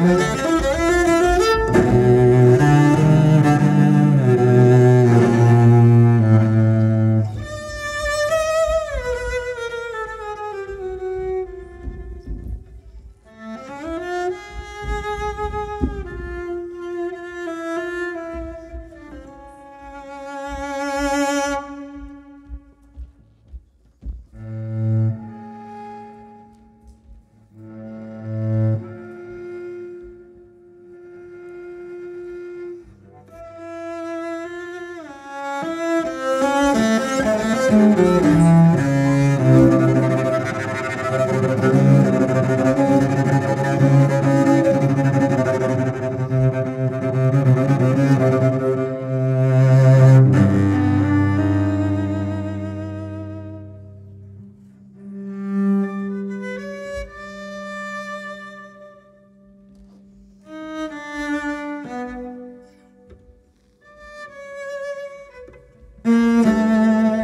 Amen.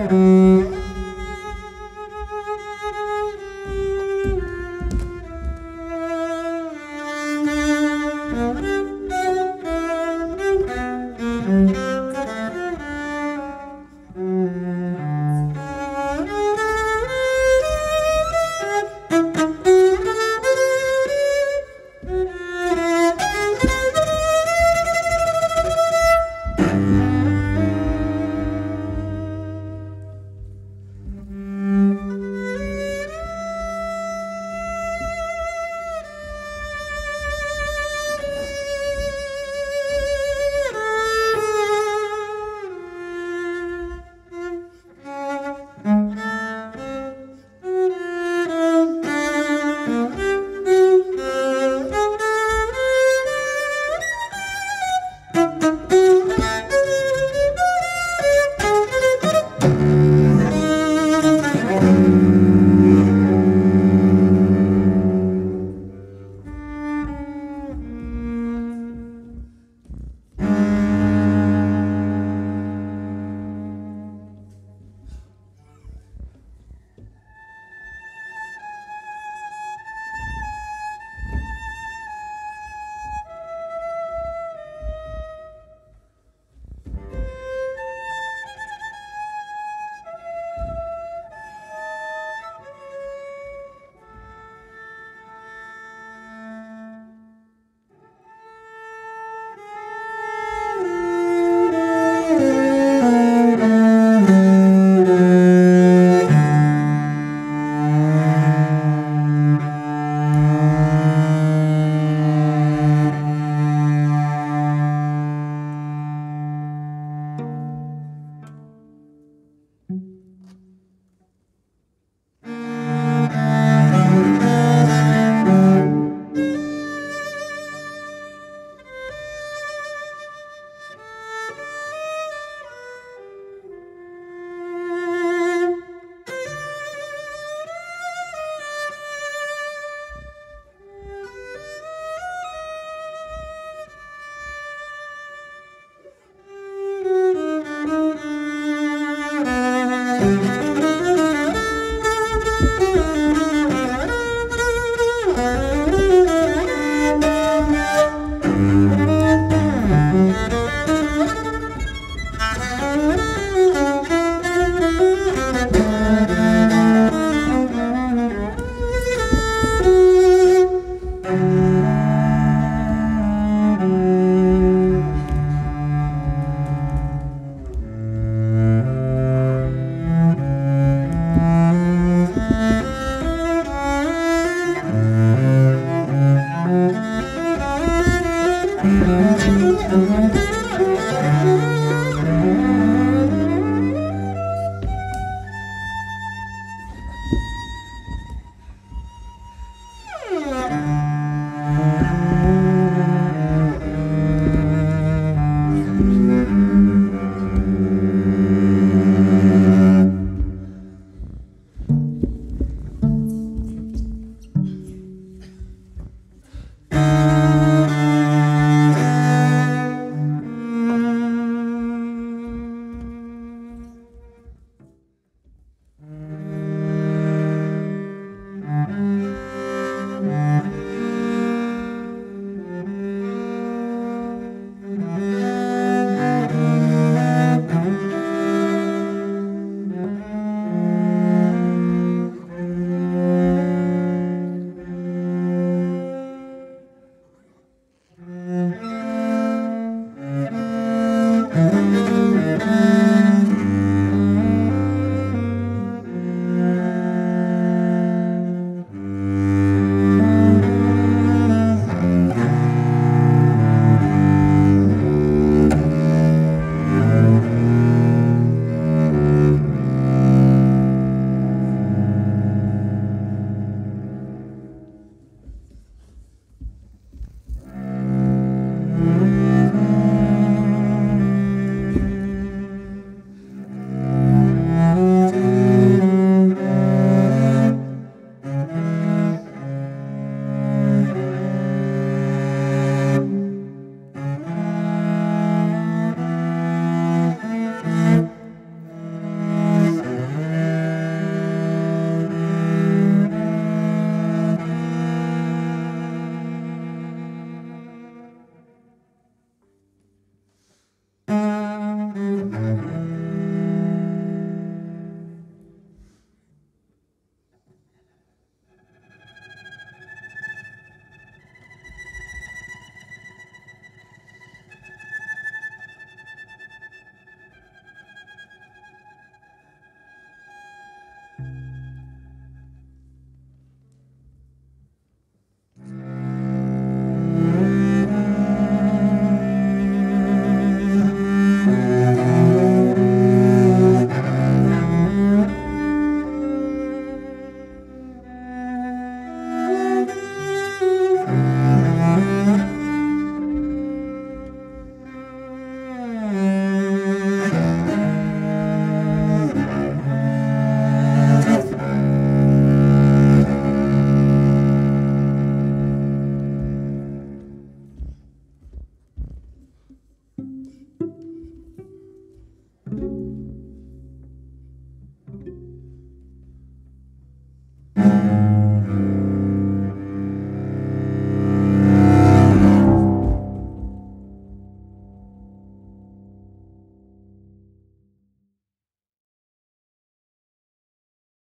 Thank Mm-hmm.